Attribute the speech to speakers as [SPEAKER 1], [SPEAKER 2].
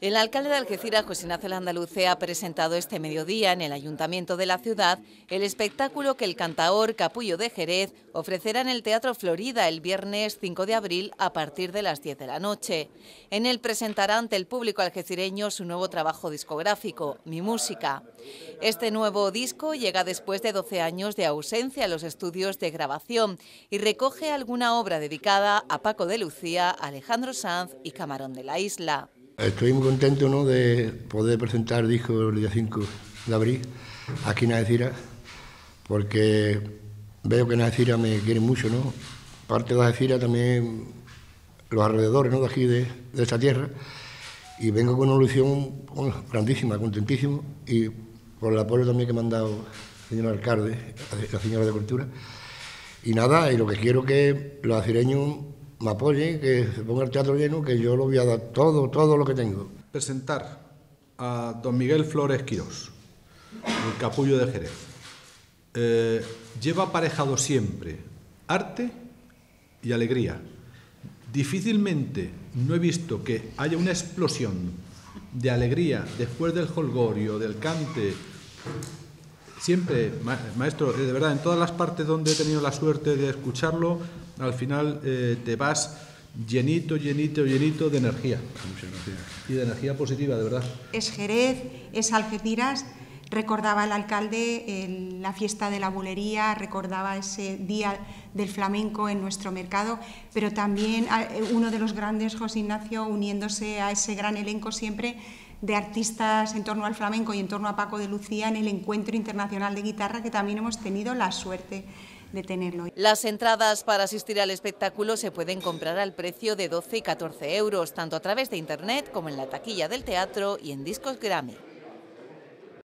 [SPEAKER 1] El alcalde de Algeciras, José Ignacio Landaluce, ha presentado este mediodía en el Ayuntamiento de la ciudad el espectáculo que el cantaor Capullo de Jerez ofrecerá en el Teatro Florida el viernes 5 de abril a partir de las 10 de la noche. En él presentará ante el público algecireño su nuevo trabajo discográfico, Mi Música. Este nuevo disco llega después de 12 años de ausencia en los estudios de grabación y recoge alguna obra dedicada a Paco de Lucía, Alejandro Sanz y Camarón de la Isla.
[SPEAKER 2] Estoy muy contento ¿no? de poder presentar disco el día 5 de abril aquí en Algeciras, porque veo que en Algeciras me quieren mucho, ¿no? Parte de Algeciras también los alrededores ¿no? de aquí, de, esta tierra, y vengo con una ilusión grandísima, contentísimo, y por el apoyo también que me han dado el señor alcalde, la señora de Cultura. Y nada, y lo que quiero que los alcireños me apoye, que se ponga el teatro lleno, que yo lo voy a dar todo, todo lo que tengo.
[SPEAKER 3] Presentar a don Miguel Flores Quirós, el capullo de Jerez. Eh, lleva aparejado siempre arte y alegría. Difícilmente no he visto que haya una explosión de alegría después del holgorio, del cante. Siempre, maestro, de verdad, en todas las partes donde he tenido la suerte de escucharlo, al final eh, te vas llenito, llenito, llenito de energía. Y de energía positiva, de verdad.
[SPEAKER 4] Es Jerez, es Algeciras. Recordaba el alcalde la fiesta de la bulería, recordaba ese día del flamenco en nuestro mercado, pero también eh, uno de los grandes, José Ignacio, uniéndose a ese gran elenco siempre de artistas en torno al flamenco y en torno a Paco de Lucía en el Encuentro Internacional de Guitarra que también hemos tenido la suerte de tenerlo.
[SPEAKER 1] Las entradas para asistir al espectáculo se pueden comprar al precio de 12 y 14 euros, tanto a través de internet como en la taquilla del teatro y en discos Grammy.